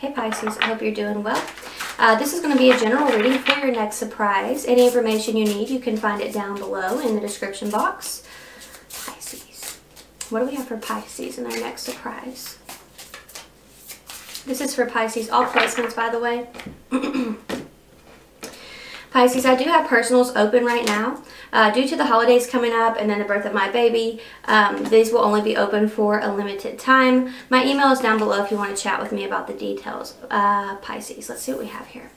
Hey Pisces, I hope you're doing well. Uh, this is going to be a general reading for your next surprise. Any information you need, you can find it down below in the description box. Pisces. What do we have for Pisces in our next surprise? This is for Pisces. All placements, by the way. Pisces, I do have personals open right now. Uh, due to the holidays coming up and then the birth of my baby, um, these will only be open for a limited time. My email is down below if you want to chat with me about the details. Uh, Pisces, let's see what we have here.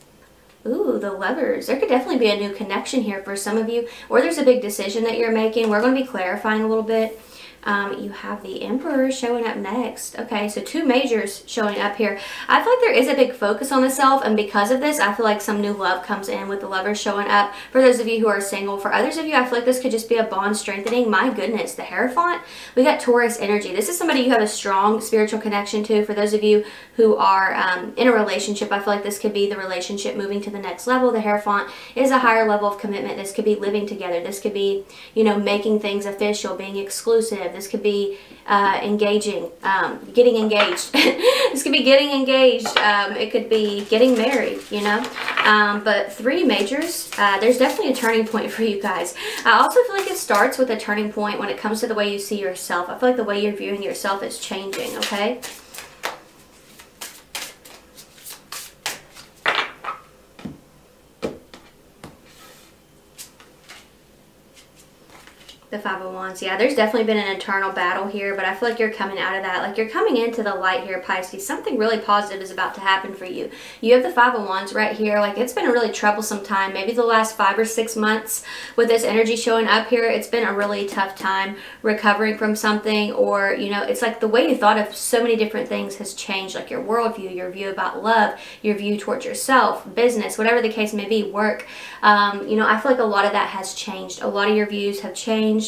Ooh, the lovers. There could definitely be a new connection here for some of you, or there's a big decision that you're making. We're going to be clarifying a little bit. Um, you have the Emperor showing up next. Okay, so two majors showing up here. I feel like there is a big focus on the self, and because of this, I feel like some new love comes in with the lovers showing up. For those of you who are single, for others of you, I feel like this could just be a bond strengthening. My goodness, the Hierophant. We got Taurus energy. This is somebody you have a strong spiritual connection to. For those of you who are um, in a relationship, I feel like this could be the relationship moving to the next level. The Hierophant is a higher level of commitment. This could be living together. This could be, you know, making things official, being exclusive this could be uh, engaging, um, getting engaged. this could be getting engaged. Um, it could be getting married, you know. Um, but three majors, uh, there's definitely a turning point for you guys. I also feel like it starts with a turning point when it comes to the way you see yourself. I feel like the way you're viewing yourself is changing, okay? The Five of Wands. Yeah, there's definitely been an internal battle here, but I feel like you're coming out of that. Like you're coming into the light here, Pisces. Something really positive is about to happen for you. You have the Five of Wands right here. Like it's been a really troublesome time. Maybe the last five or six months with this energy showing up here, it's been a really tough time recovering from something or, you know, it's like the way you thought of so many different things has changed. Like your worldview, your view about love, your view towards yourself, business, whatever the case may be, work. Um, you know, I feel like a lot of that has changed. A lot of your views have changed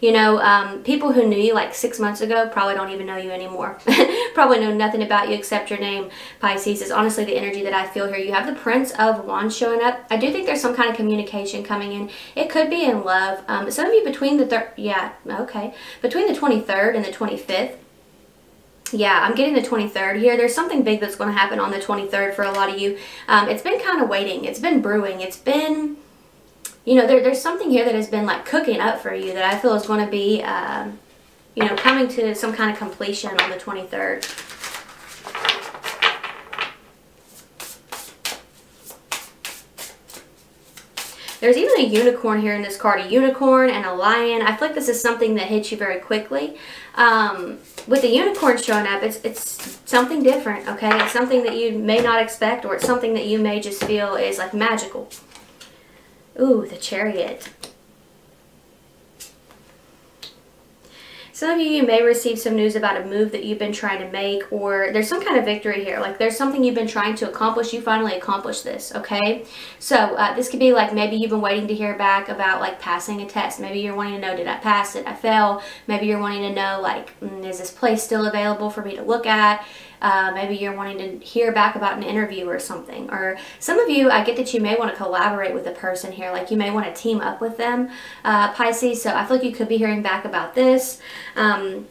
you know, um, people who knew you like six months ago probably don't even know you anymore. probably know nothing about you except your name. Pisces is honestly the energy that I feel here. You have the Prince of Wands showing up. I do think there's some kind of communication coming in. It could be in love. Um, some of you between the third, yeah, okay, between the 23rd and the 25th, yeah, I'm getting the 23rd here. There's something big that's going to happen on the 23rd for a lot of you. Um, it's been kind of waiting. It's been brewing. It's been you know, there, there's something here that has been like cooking up for you that I feel is going to be, um, you know, coming to some kind of completion on the 23rd. There's even a unicorn here in this card, a unicorn and a lion. I feel like this is something that hits you very quickly. Um, with the unicorn showing up, it's, it's something different, okay? It's something that you may not expect or it's something that you may just feel is like magical. Ooh, the chariot. Some of you, you may receive some news about a move that you've been trying to make or there's some kind of victory here. Like there's something you've been trying to accomplish. You finally accomplished this, okay? So uh, this could be like maybe you've been waiting to hear back about like passing a test. Maybe you're wanting to know, did I pass it? I fail. Maybe you're wanting to know like, mm, is this place still available for me to look at? Uh, maybe you're wanting to hear back about an interview or something. Or some of you, I get that you may want to collaborate with a person here. Like you may want to team up with them, uh, Pisces. So I feel like you could be hearing back about this. Um,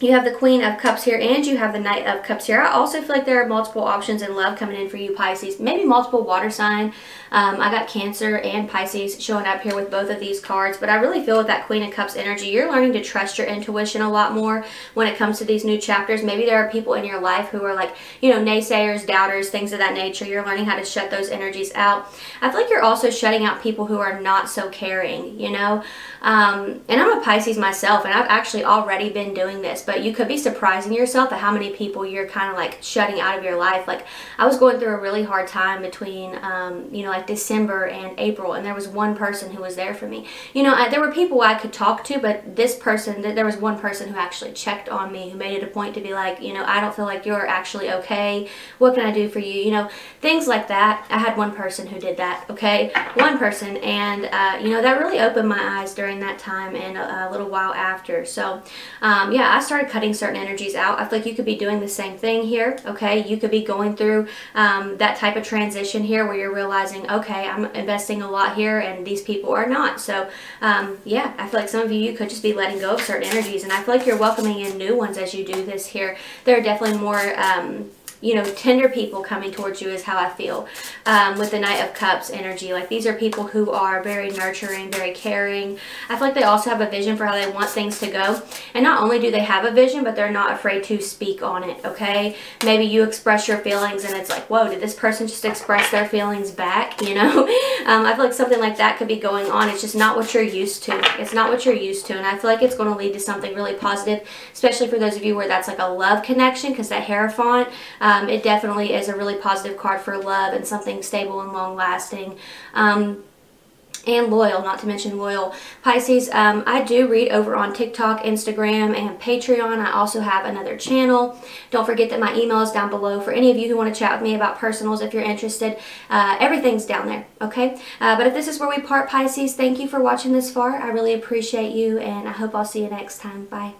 you have the Queen of Cups here and you have the Knight of Cups here. I also feel like there are multiple options in love coming in for you Pisces. Maybe multiple water sign. Um, I got Cancer and Pisces showing up here with both of these cards. But I really feel with that Queen of Cups energy, you're learning to trust your intuition a lot more when it comes to these new chapters. Maybe there are people in your life who are like, you know, naysayers, doubters, things of that nature. You're learning how to shut those energies out. I feel like you're also shutting out people who are not so caring, you know. Um, and I'm a Pisces myself, and I've actually already been doing this, but you could be surprising yourself at how many people you're kind of like shutting out of your life. Like, I was going through a really hard time between, um, you know, like December and April, and there was one person who was there for me. You know, I, there were people I could talk to, but this person, there was one person who actually checked on me, who made it a point to be like, you know, I don't feel like you're actually okay. What can I do for you? You know, things like that. I had one person who did that, okay? One person, and, uh, you know, that really opened my eyes during that time and a, a little while after. So um, yeah, I started cutting certain energies out. I feel like you could be doing the same thing here, okay? You could be going through um, that type of transition here where you're realizing, okay, I'm investing a lot here and these people are not. So um, yeah, I feel like some of you, you could just be letting go of certain energies and I feel like you're welcoming in new ones as you do this here. There are definitely more um, you know, tender people coming towards you is how I feel um, with the Knight of Cups energy. Like these are people who are very nurturing, very caring. I feel like they also have a vision for how they want things to go. And not only do they have a vision, but they're not afraid to speak on it, okay? Maybe you express your feelings and it's like, whoa, did this person just express their feelings back, you know? um, I feel like something like that could be going on. It's just not what you're used to. It's not what you're used to. And I feel like it's going to lead to something really positive, especially for those of you where that's like a love connection because that Hierophant, um, it definitely is a really positive card for love and something stable and long lasting. Um, and loyal, not to mention loyal. Pisces, um, I do read over on TikTok, Instagram, and Patreon. I also have another channel. Don't forget that my email is down below for any of you who want to chat with me about personals if you're interested. Uh, everything's down there, okay? Uh, but if this is where we part, Pisces, thank you for watching this far. I really appreciate you, and I hope I'll see you next time. Bye.